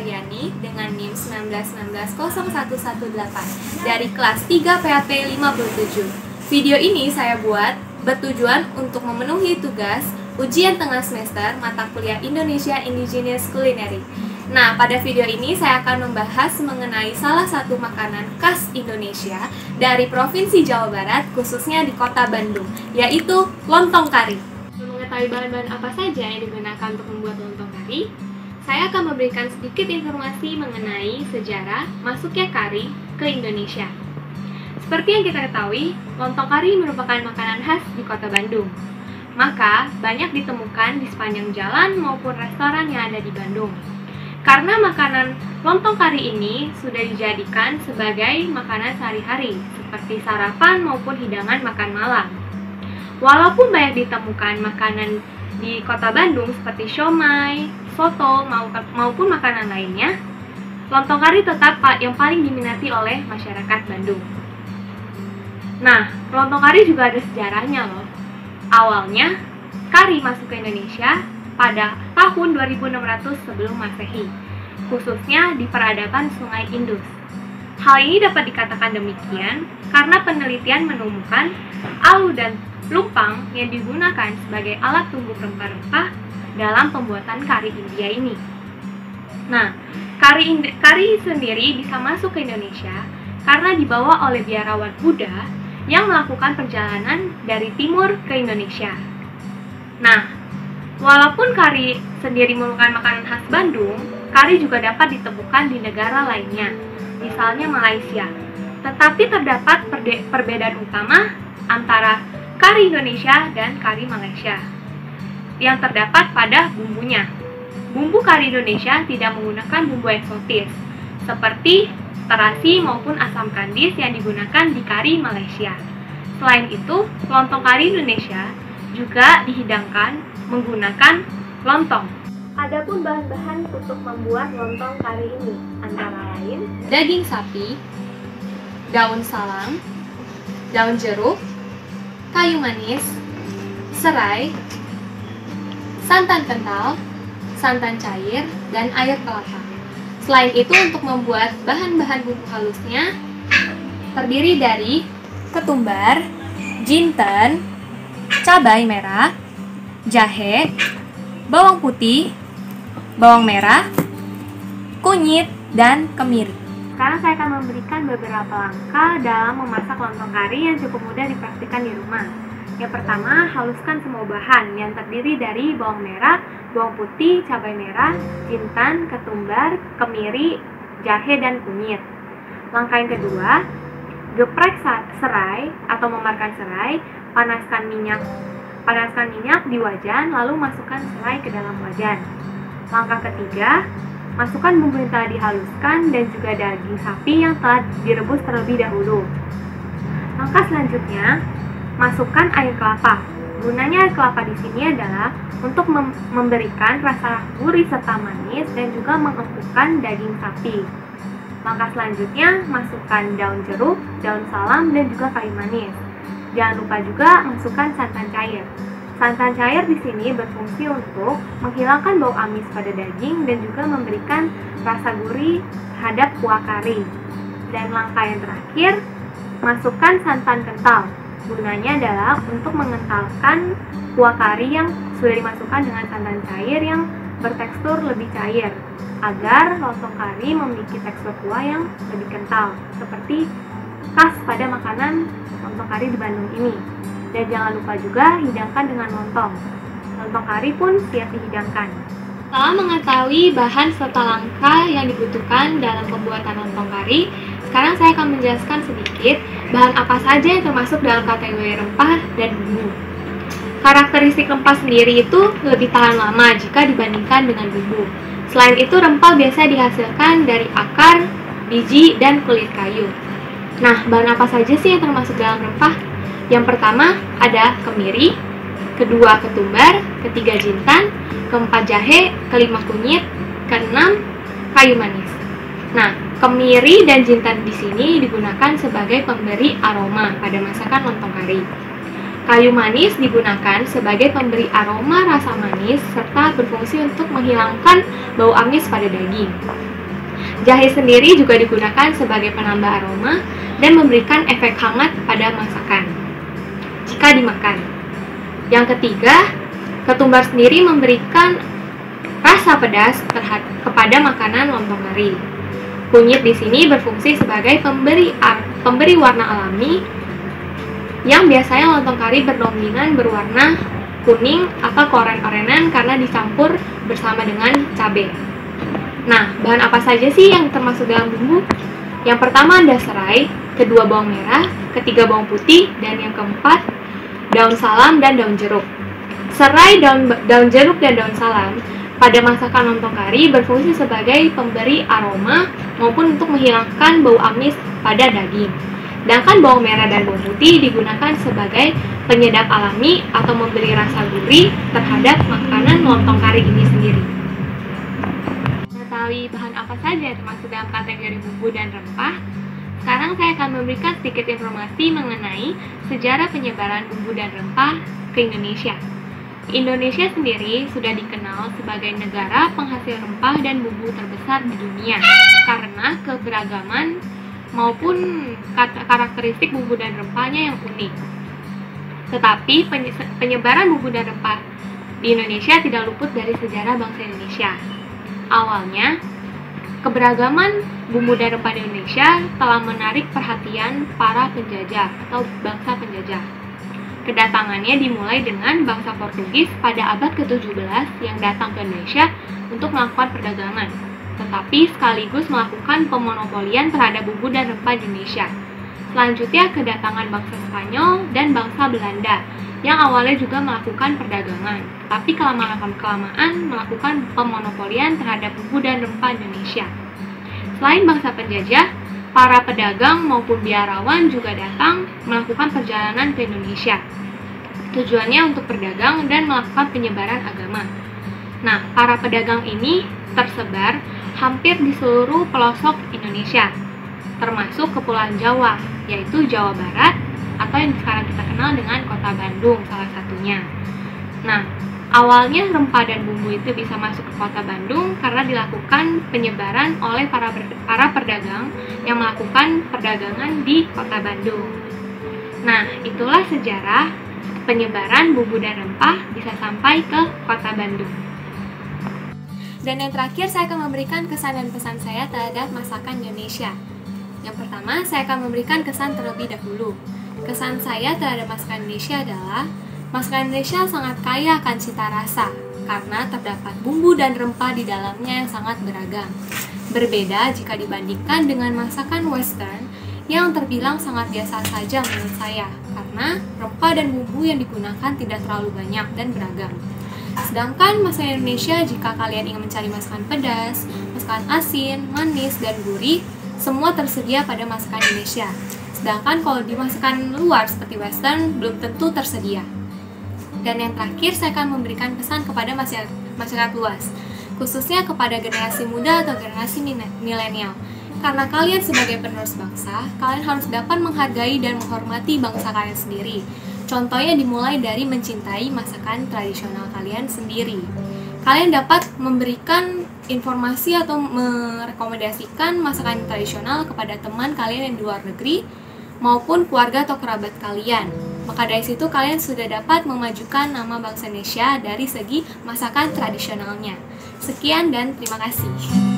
Aryani dengan NIM 191901118 dari kelas 3 PAP 57. Video ini saya buat bertujuan untuk memenuhi tugas ujian tengah semester mata kuliah Indonesia Indigenous Culinary. Nah, pada video ini saya akan membahas mengenai salah satu makanan khas Indonesia dari Provinsi Jawa Barat, khususnya di kota Bandung, yaitu lontong kari. Mengetahui bahan-bahan apa saja yang digunakan untuk membuat lontong kari, saya akan memberikan sedikit informasi mengenai sejarah masuknya kari ke Indonesia. Seperti yang kita ketahui, lontong kari merupakan makanan khas di kota Bandung. Maka, banyak ditemukan di sepanjang jalan maupun restoran yang ada di Bandung. Karena makanan lontong kari ini sudah dijadikan sebagai makanan sehari-hari, seperti sarapan maupun hidangan makan malam. Walaupun banyak ditemukan makanan di kota Bandung seperti siomay, soto, maupun makanan lainnya, lontong kari tetap yang paling diminati oleh masyarakat Bandung. Nah, lontong kari juga ada sejarahnya loh. Awalnya, kari masuk ke Indonesia pada tahun 2600 sebelum Masehi, khususnya di peradaban Sungai Indus. Hal ini dapat dikatakan demikian karena penelitian menemukan alu dan lumpang yang digunakan sebagai alat tumbuh rempah-rempah dalam pembuatan kari India ini. Nah, kari, kari sendiri bisa masuk ke Indonesia karena dibawa oleh biarawan Buddha yang melakukan perjalanan dari timur ke Indonesia. Nah, Walaupun kari sendiri merupakan makanan khas Bandung, kari juga dapat ditemukan di negara lainnya, misalnya Malaysia. Tetapi terdapat perbedaan utama antara kari Indonesia dan kari Malaysia yang terdapat pada bumbunya. Bumbu kari Indonesia tidak menggunakan bumbu eksotis, seperti terasi maupun asam kandis yang digunakan di kari Malaysia. Selain itu, lontong kari Indonesia juga dihidangkan menggunakan lontong. Adapun bahan-bahan untuk membuat lontong kari ini antara lain daging sapi, daun salam, daun jeruk, kayu manis, serai, santan kental, santan cair, dan air kelapa. Selain itu untuk membuat bahan-bahan bumbu halusnya terdiri dari ketumbar, jinten, cabai merah, jahe, bawang putih, bawang merah, kunyit, dan kemiri. Sekarang saya akan memberikan beberapa langkah dalam memasak lontong kari yang cukup mudah dipraktikkan di rumah. Yang pertama, haluskan semua bahan yang terdiri dari bawang merah, bawang putih, cabai merah, jintan, ketumbar, kemiri, jahe, dan kunyit. Langkah yang kedua, geprek serai atau memarkan serai, panaskan minyak Panaskan minyak di wajan, lalu masukkan selai ke dalam wajan. Langkah ketiga, masukkan bumbu yang telah dihaluskan dan juga daging sapi yang telah direbus terlebih dahulu. Langkah selanjutnya, masukkan air kelapa. Gunanya air kelapa di sini adalah untuk mem memberikan rasa gurih serta manis dan juga mengempukkan daging sapi. Langkah selanjutnya, masukkan daun jeruk, daun salam, dan juga kayu manis. Jangan lupa juga masukkan santan cair. Santan cair di sini berfungsi untuk menghilangkan bau amis pada daging dan juga memberikan rasa gurih terhadap kuah kari. Dan langkah yang terakhir, masukkan santan kental. Gunanya adalah untuk mengentalkan kuah kari yang sudah dimasukkan dengan santan cair yang bertekstur lebih cair agar lontong kari memiliki tekstur kuah yang lebih kental seperti khas pada makanan lontong kari di Bandung ini. Dan jangan lupa juga hidangkan dengan lontong. Lontong kari pun siap dihidangkan. Setelah mengetahui bahan serta langkah yang dibutuhkan dalam pembuatan lontong kari, sekarang saya akan menjelaskan sedikit bahan apa saja yang termasuk dalam kategori rempah dan bumbu. Karakteristik rempah sendiri itu lebih tahan lama jika dibandingkan dengan bumbu. Selain itu, rempah biasa dihasilkan dari akar, biji, dan kulit kayu. Nah, bahan apa saja sih yang termasuk dalam rempah? Yang pertama ada kemiri, kedua ketumbar, ketiga jintan, keempat jahe, kelima kunyit, keenam kayu manis. Kemiri dan jintan di sini digunakan sebagai pemberi aroma pada masakan lontong kari. Kayu manis digunakan sebagai pemberi aroma rasa manis serta berfungsi untuk menghilangkan bau amis pada daging. Jahe sendiri juga digunakan sebagai penambah aroma dan memberikan efek hangat pada masakan jika dimakan. Yang ketiga, ketumbar sendiri memberikan rasa pedas kepada makanan lontong kari. Kunyit di sini berfungsi sebagai pemberi pemberi warna alami yang biasanya lontong kari berdominan berwarna kuning atau koren-orenan karena dicampur bersama dengan cabai. Nah, bahan apa saja sih yang termasuk dalam bumbu? Yang pertama ada serai, kedua bawang merah, ketiga bawang putih, dan yang keempat daun salam dan daun jeruk. Serai, daun, daun jeruk, dan daun salam pada masakan lontong kari berfungsi sebagai pemberi aroma maupun untuk menghilangkan bau amis pada daging. Sedangkan bawang merah dan bawang putih digunakan sebagai penyedap alami atau memberi rasa gurih terhadap makanan lontong kari ini sendiri. Mengetahui bahan apa saja termasuk dalam kategori bumbu dan rempah, sekarang saya akan memberikan sedikit informasi mengenai sejarah penyebaran bumbu dan rempah ke Indonesia. Indonesia sendiri sudah dikenal sebagai negara penghasil rempah dan bumbu terbesar di dunia karena keberagaman maupun karakteristik bumbu dan rempahnya yang unik. Tetapi penyebaran bumbu dan rempah di Indonesia tidak luput dari sejarah bangsa Indonesia. Awalnya, keberagaman bumbu dan rempah di Indonesia telah menarik perhatian para penjajah atau bangsa penjajah. Kedatangannya dimulai dengan bangsa Portugis pada abad ke-17 yang datang ke Indonesia untuk melakukan perdagangan tetapi sekaligus melakukan pemonopolian terhadap bumbu dan rempah di Indonesia. Selanjutnya kedatangan bangsa Spanyol dan bangsa Belanda yang awalnya juga melakukan perdagangan, tapi kelamaan-kelamaan melakukan pemonopolian terhadap bumbu dan rempah Indonesia. Selain bangsa penjajah, para pedagang maupun biarawan juga datang melakukan perjalanan ke Indonesia. Tujuannya untuk berdagang dan melakukan penyebaran agama. Nah, para pedagang ini tersebar hampir di seluruh pelosok Indonesia, termasuk Kepulauan Jawa, yaitu Jawa Barat atau yang sekarang kita kenal dengan Kota Bandung salah satunya. Nah, awalnya rempah dan bumbu itu bisa masuk ke Kota Bandung karena dilakukan penyebaran oleh para para pedagang yang melakukan perdagangan di Kota Bandung. Nah, itulah sejarah penyebaran bumbu dan rempah bisa sampai ke Kota Bandung. Dan yang terakhir, saya akan memberikan kesan dan pesan saya terhadap masakan Indonesia. Yang pertama, saya akan memberikan kesan terlebih dahulu. Kesan saya terhadap masakan Indonesia adalah masakan Indonesia sangat kaya akan cita rasa karena terdapat bumbu dan rempah di dalamnya yang sangat beragam. Berbeda jika dibandingkan dengan masakan western yang terbilang sangat biasa saja menurut saya karena rempah dan bumbu yang digunakan tidak terlalu banyak dan beragam. Sedangkan masakan Indonesia jika kalian ingin mencari masakan pedas, masakan asin, manis, dan gurih, semua tersedia pada masakan Indonesia. Sedangkan kalau di masakan luar seperti western belum tentu tersedia. Dan yang terakhir saya akan memberikan pesan kepada masyarakat, luas, khususnya kepada generasi muda atau generasi milenial. Karena kalian sebagai penerus bangsa, kalian harus dapat menghargai dan menghormati bangsa kalian sendiri Contohnya dimulai dari mencintai masakan tradisional kalian sendiri. Kalian dapat memberikan informasi atau merekomendasikan masakan tradisional kepada teman kalian yang di luar negeri maupun keluarga atau kerabat kalian. Maka dari situ kalian sudah dapat memajukan nama bangsa Indonesia dari segi masakan tradisionalnya. Sekian dan terima kasih.